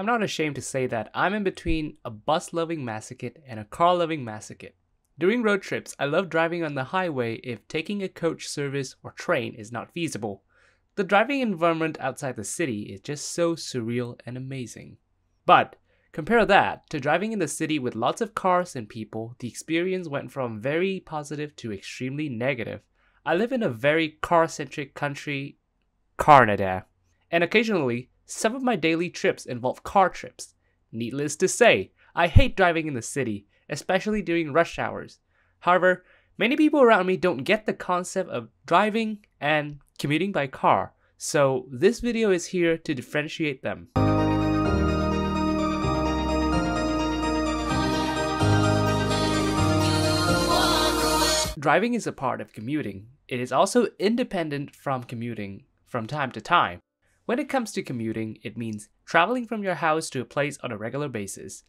I'm not ashamed to say that I'm in between a bus loving masochist and a car loving masochist. During road trips, I love driving on the highway if taking a coach service or train is not feasible. The driving environment outside the city is just so surreal and amazing. But compare that to driving in the city with lots of cars and people, the experience went from very positive to extremely negative. I live in a very car centric country, Canada, and occasionally some of my daily trips involve car trips. Needless to say, I hate driving in the city, especially during rush hours. However, many people around me don't get the concept of driving and commuting by car, so this video is here to differentiate them. Driving is a part of commuting. It is also independent from commuting from time to time. When it comes to commuting, it means traveling from your house to a place on a regular basis.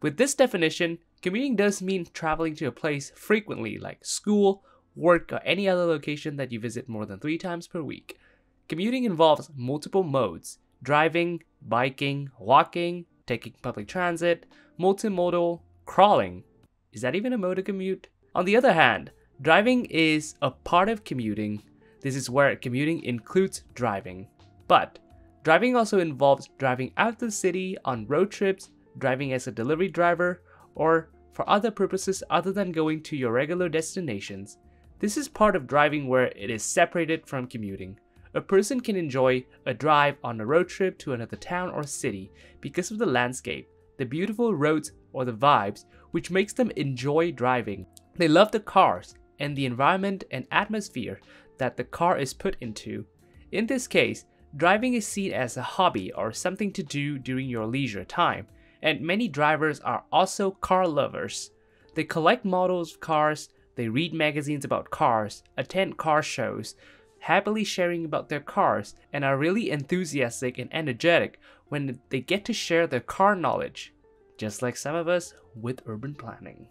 With this definition, commuting does mean traveling to a place frequently, like school, work, or any other location that you visit more than three times per week. Commuting involves multiple modes driving, biking, walking, taking public transit, multimodal, crawling. Is that even a mode of commute? On the other hand, driving is a part of commuting. This is where commuting includes driving. But driving also involves driving out of the city on road trips, driving as a delivery driver, or for other purposes other than going to your regular destinations. This is part of driving where it is separated from commuting. A person can enjoy a drive on a road trip to another town or city because of the landscape, the beautiful roads, or the vibes, which makes them enjoy driving. They love the cars and the environment and atmosphere that the car is put into. In this case, driving is seen as a hobby or something to do during your leisure time, and many drivers are also car lovers. They collect models of cars, they read magazines about cars, attend car shows, happily sharing about their cars, and are really enthusiastic and energetic when they get to share their car knowledge, just like some of us with urban planning.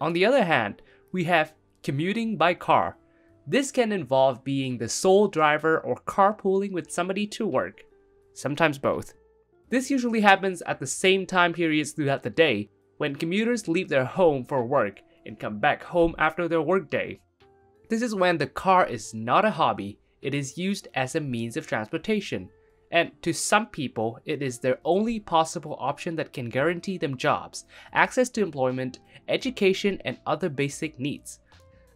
On the other hand, we have commuting by car. This can involve being the sole driver or carpooling with somebody to work, sometimes both. This usually happens at the same time periods throughout the day when commuters leave their home for work and come back home after their workday. This is when the car is not a hobby, it is used as a means of transportation. And to some people, it is their only possible option that can guarantee them jobs, access to employment, education, and other basic needs.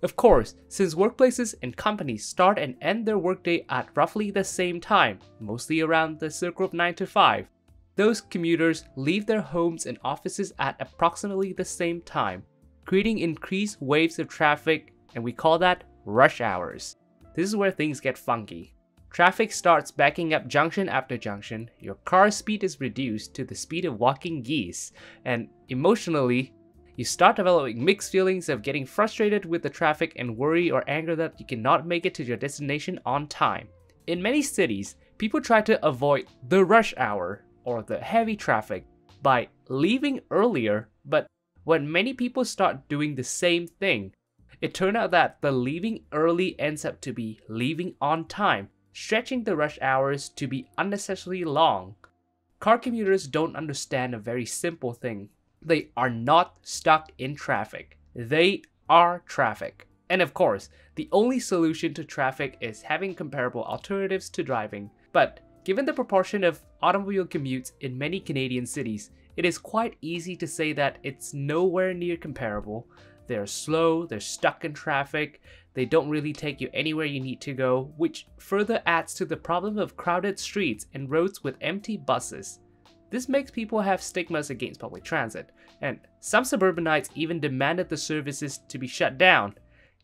Of course, since workplaces and companies start and end their workday at roughly the same time, mostly around the circle of 9 to 5, those commuters leave their homes and offices at approximately the same time, creating increased waves of traffic, and we call that rush hours. This is where things get funky. Traffic starts backing up junction after junction, your car speed is reduced to the speed of walking geese, and emotionally, you start developing mixed feelings of getting frustrated with the traffic and worry or anger that you cannot make it to your destination on time. In many cities, people try to avoid the rush hour or the heavy traffic by leaving earlier, but when many people start doing the same thing, it turned out that the leaving early ends up to be leaving on time, stretching the rush hours to be unnecessarily long. Car commuters don't understand a very simple thing. They are not stuck in traffic. They are traffic. And of course, the only solution to traffic is having comparable alternatives to driving. But given the proportion of automobile commutes in many Canadian cities, it is quite easy to say that it's nowhere near comparable. They're slow, they're stuck in traffic, they don't really take you anywhere you need to go, which further adds to the problem of crowded streets and roads with empty buses. This makes people have stigmas against public transit, and some suburbanites even demanded the services to be shut down.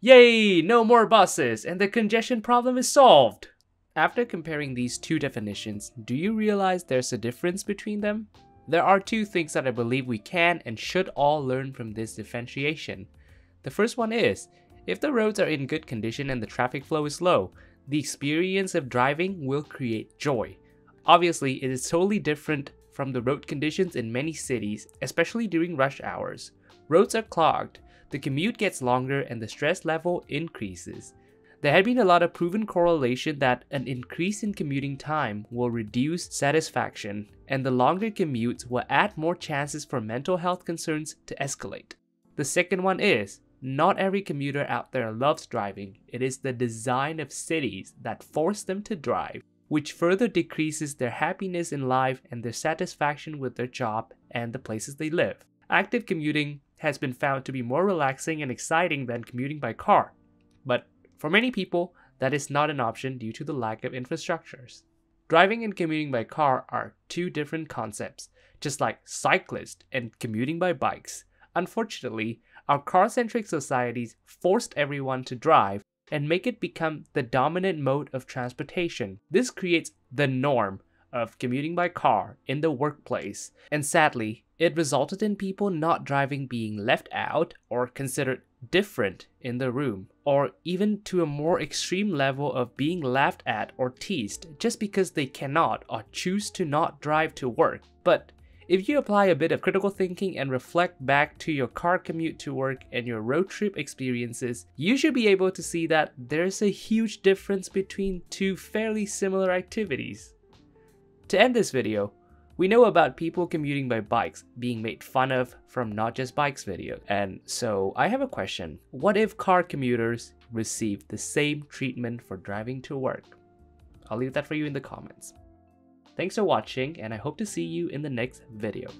Yay, no more buses, and the congestion problem is solved! After comparing these two definitions, do you realize there's a difference between them? There are two things that I believe we can and should all learn from this differentiation. The first one is, if the roads are in good condition and the traffic flow is low, the experience of driving will create joy. Obviously, it is totally different from the road conditions in many cities, especially during rush hours. Roads are clogged, the commute gets longer, and the stress level increases. There had been a lot of proven correlation that an increase in commuting time will reduce satisfaction, and the longer commutes will add more chances for mental health concerns to escalate. The second one is not every commuter out there loves driving, it is the design of cities that force them to drive, which further decreases their happiness in life and their satisfaction with their job and the places they live. Active commuting has been found to be more relaxing and exciting than commuting by car, but for many people, that is not an option due to the lack of infrastructures. Driving and commuting by car are two different concepts, just like cyclist and commuting by bikes. Unfortunately, our car centric societies forced everyone to drive and make it become the dominant mode of transportation. This creates the norm of commuting by car in the workplace, and sadly, it resulted in people not driving being left out or considered different in the room, or even to a more extreme level of being laughed at or teased just because they cannot or choose to not drive to work. But if you apply a bit of critical thinking and reflect back to your car commute to work and your road trip experiences, you should be able to see that there's a huge difference between two fairly similar activities. To end this video, we know about people commuting by bikes being made fun of from Not Just Bikes video, and so I have a question. What if car commuters received the same treatment for driving to work? I'll leave that for you in the comments. Thanks for watching, and I hope to see you in the next video.